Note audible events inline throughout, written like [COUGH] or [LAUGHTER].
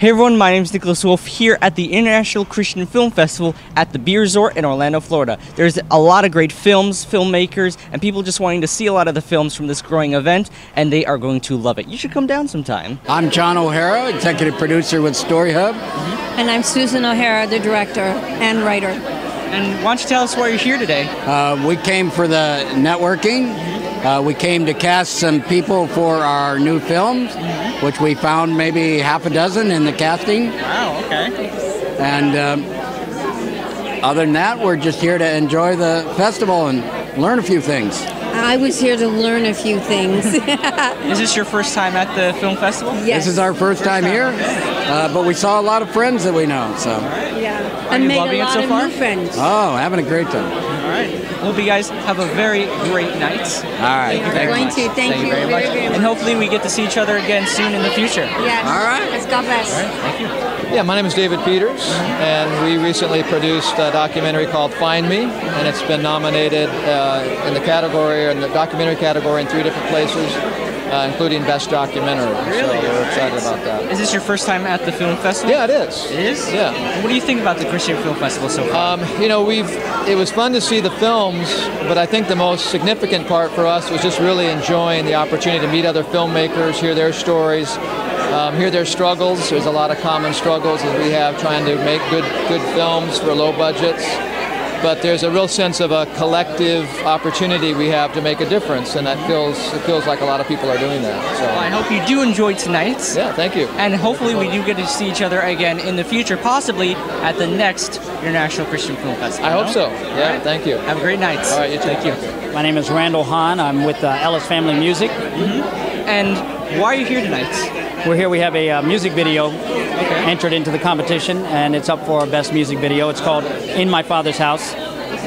Hey everyone, my name is Nicholas Wolf here at the International Christian Film Festival at the B Resort in Orlando, Florida. There's a lot of great films, filmmakers, and people just wanting to see a lot of the films from this growing event, and they are going to love it. You should come down sometime. I'm John O'Hara, executive producer with Story Hub. And I'm Susan O'Hara, the director and writer. And why don't you tell us why you're here today? Uh, we came for the networking. Uh, we came to cast some people for our new films, which we found maybe half a dozen in the casting. Wow, okay. And um, other than that, we're just here to enjoy the festival and learn a few things. I was here to learn a few things. [LAUGHS] Is this your first time at the film festival? yes. This is our first time here, uh, but we saw a lot of friends that we know. So, yeah. Are and you made loving a it lot so of far? new friends. oh, having a great time. All right. Hope you guys have a very great night. All right, Thank you thank very you. Going much. to. Thank you very very, much. very much. And hopefully we get to see each other again soon in the future. Yes. All right. Let's God bless. Thank you. Yeah, my name is David Peters, and we recently produced a documentary called Find Me, and it's been nominated uh, in the category, in the documentary category, in three different places, uh, including Best Documentary. Really? So we're excited about that. Is this your first time at the film festival? Yeah, it is. It is? Yeah. What do you think about the Christian Film Festival so far? Um, you know, we've it was fun to see the films, but I think the most significant part for us was just really enjoying the opportunity to meet other filmmakers, hear their stories, um, hear their struggles. There's a lot of common struggles that we have trying to make good good films for low budgets. But there's a real sense of a collective opportunity we have to make a difference, and that feels it feels like a lot of people are doing that. So Well, I hope you do enjoy tonight. yeah, thank you. And hopefully we do get to see each other again in the future, possibly at the next International Christian Film Festival. I hope so. Yeah, right. thank you. Have a great night. All right, you too. Thank you. My name is Randall Hahn. I'm with uh, Ellis Family Music. And why are you here tonight? We're here. We have a uh, music video entered into the competition, and it's up for best music video. It's called "In My Father's House,"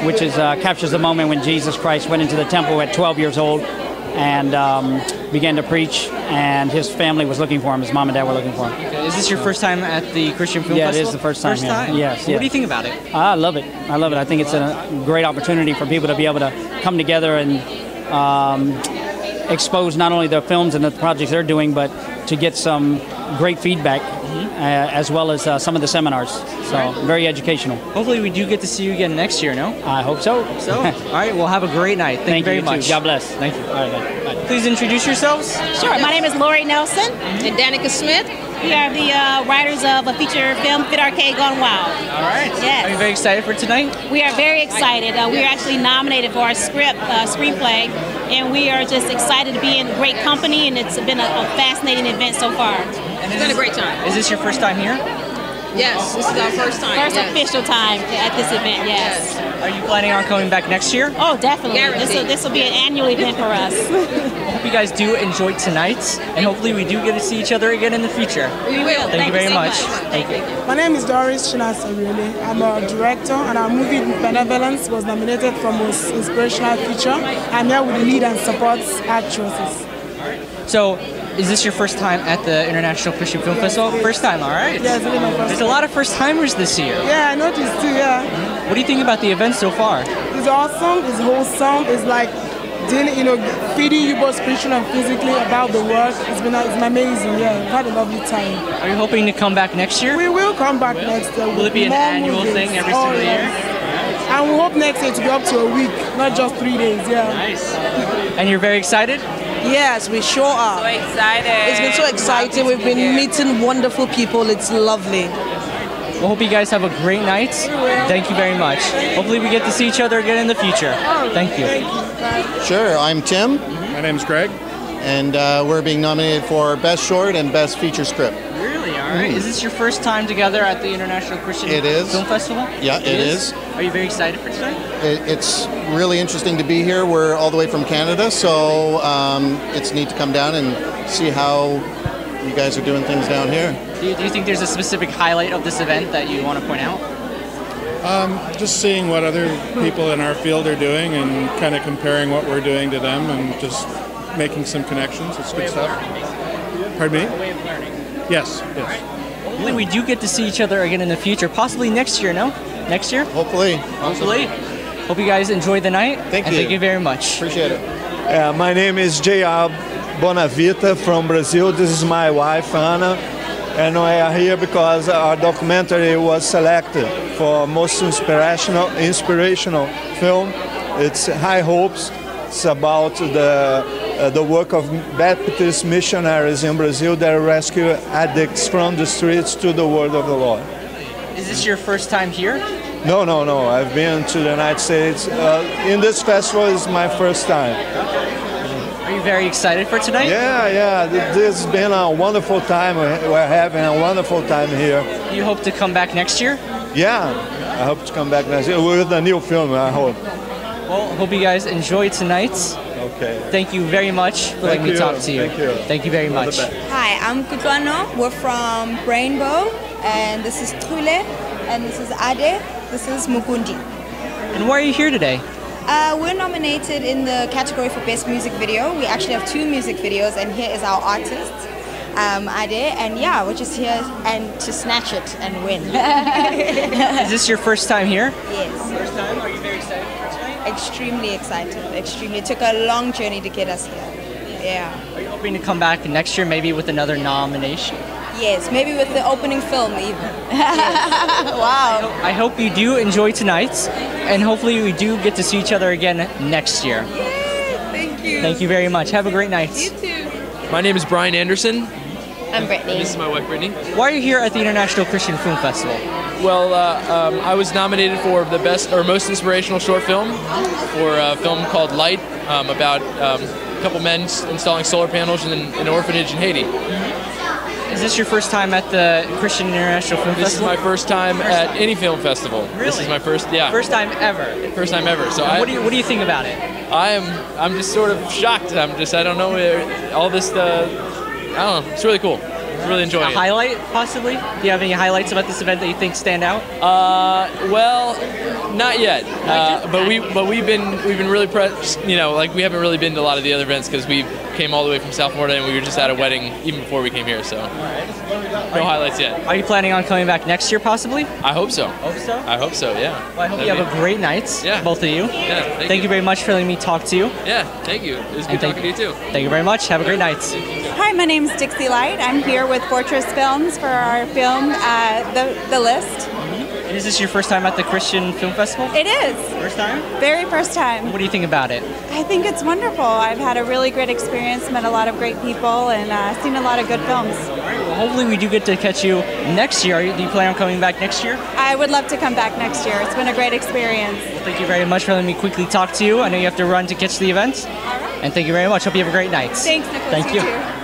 which is uh, captures the moment when Jesus Christ went into the temple at 12 years old and um, began to preach, and his family was looking for him. His mom and dad were looking for him. Okay, Is this your first time at the Christian Film Yeah, it Festival? is the first time First here. time? Yes, What yes. do you think about it? I love it. I love it. I think it's a great opportunity for people to be able to come together and um, expose not only their films and the projects they're doing, but to get some great feedback uh, as well as uh, some of the seminars. So very educational. Hopefully we do get to see you again next year, no? I hope so. So, all right, well, have a great night. Thank, Thank you very you too. much. God bless. Thank you. All right, bye. Bye. Please introduce yourselves. Sure. My name is Lori Nelson. and Danica Smith. We are the uh, writers of a feature film, Fit Arcade Gone Wild. All right. Yes. Are you very excited for tonight? We are very excited. Uh, we are actually nominated for our script, uh, screenplay, and we are just excited to be in great company, and it's been a, a fascinating event so far. It's been a great time. Is this your first time here? Yes, this is our first time. First yes. official time at this event, yes. Are you planning on coming back next year? Oh, definitely. This will, Guaranteed. this will be an annual event for us. I [LAUGHS] Hope you guys do enjoy tonight, and hopefully we do get to see each other again in the future. We will. Thank, you very so much. much. Thank you. My name is Doris Chinasariole. I'm a director and our movie Benevolence was nominated for Most Inspirational Feature. I'm here with the lead and support actresses. So, is this your first time at the International Christian Film Festival? First time, all right. Yeah, it's really my first There's a lot of first timers this year. Yeah, I noticed too, yeah. Mm-hmm. What do you think about the event so far? It's awesome, it's wholesome, it's like dealing, you know, feeding you both spiritually and physically about the work. It's been it's been amazing, yeah. We've had a lovely time. Are you hoping to come back next year? We will come back next year. Will it be an annual movies. thing every Oh, single year? And we hope next year to be up to a week, not just three days, yeah. Nice. And you're very excited? Yes, we sure are. So excited. It's been so exciting. We've been meeting wonderful people. It's lovely. Well, hope you guys have a great night. Thank you very much. Hopefully we get to see each other again in the future. Thank you. Sure, I'm Tim, My name is Greg. and uh, we're being nominated for Best Short and Best Feature Script. Really? All right. Is this your first time together at the International Christian It is. Film Festival? Yeah, it is. Are you very excited for tonight? It, it's really interesting to be here. We're all the way from Canada, so um, it's neat to come down and see how you guys are doing things down here. Do you, do you think there's a specific highlight of this event that you want to point out? Just seeing what other people in our field are doing and kind of comparing what we're doing to them and just making some connections. It's good stuff. Pardon me? Yes, yes. Hopefully we do get to see each other again in the future, possibly next year, no? Next year? Hopefully. Hopefully. Hope you guys enjoy the night. Thank and you. Thank you very much. Appreciate it. Uh, my name is J.R. Bonavita from Brazil. This is my wife, Ana. And we are here because our documentary was selected for most inspirational inspirational film. It's High Hopes. It's about the uh, the work of Baptist missionaries in Brazil that rescue addicts from the streets to the word of the Lord. Is this your first time here? No, no, no. I've been to the United States. Uh, in this festival is my first time. Are you very excited for tonight? Yeah, yeah. This has been a wonderful time. We're we're having a wonderful time here. You hope to come back next year? Yeah, I hope to come back next year with a new film. I hope. Well, hope you guys enjoy tonight. Okay. Thank you very much for letting me talk to you. Thank you. Thank you very All much. Hi, I'm Kutuano. We're from Rainbow, and this is Trule, and this is Ade. This is Mukundi. And why are you here today? Uh, we're nominated in the category for Best Music Video. We actually have two music videos, and here is our artist, um, Ade. And yeah, we're just here and to snatch it and win. [LAUGHS] Is this your first time here? Yes. First time? Are you very excited for tonight? Extremely excited. Extremely. It took a long journey to get us here. Yeah. Are you hoping to come back next year, maybe with another nomination? Yes, maybe with the opening film even. [LAUGHS] wow. I hope you do enjoy tonight, and hopefully we do get to see each other again next year. Thank you. Thank you very much. Have a great night. You too. My name is Brian Anderson. I'm Brittany. This is my wife, Brittany. Why are you here at the International Christian Film Festival? Well, uh, um, I was nominated for the best or most inspirational short film for a film called Light um, about um, a couple men installing solar panels in an orphanage in Haiti. Is this your first time at the Christian International Film Festival? This is my first time First at time. any film festival. Really? This is my first, yeah. First time ever. First time ever. So I, what do you what do you think about it? I am, I'm just sort of shocked. I'm just, I don't know where all this, uh, I don't know. It's really cool. Really A enjoying it. highlight, possibly? Do you have any highlights about this event that you think stand out? Uh, well, not yet. Uh, but we, but we've been, we've been really, pre- you know, like we haven't really been to a lot of the other events because we came all the way from South Florida and we were just at a wedding even before we came here. So, no highlights yet. Are you planning on coming back next year, possibly? I hope so. Hope so. I hope so. Yeah. Well, I hope you That'd have a great night, Yeah. both of you. Yeah. Thank, Thank you very much for letting me talk to you. Yeah. Thank you. It was And good thank- talking to you too. Thank you very much. Have a great night. Hi, my name's Dixie Light. I'm here with Fortress Films for our film, uh, the, the List. And is this your first time at the Christian Film Festival? It is. First time? Very first time. What do you think about it? I think it's wonderful. I've had a really great experience, met a lot of great people, and uh, seen a lot of good films. All right, Well, hopefully we do get to catch you next year. Are you- Do you plan on coming back next year? I would love to come back next year. It's been a great experience. Well, Thank you very much for letting me quickly talk to you. I know you have to run to catch the event. All right. And thank you very much. Hope you have a great night. Thanks, Nicholas. Thank you. too.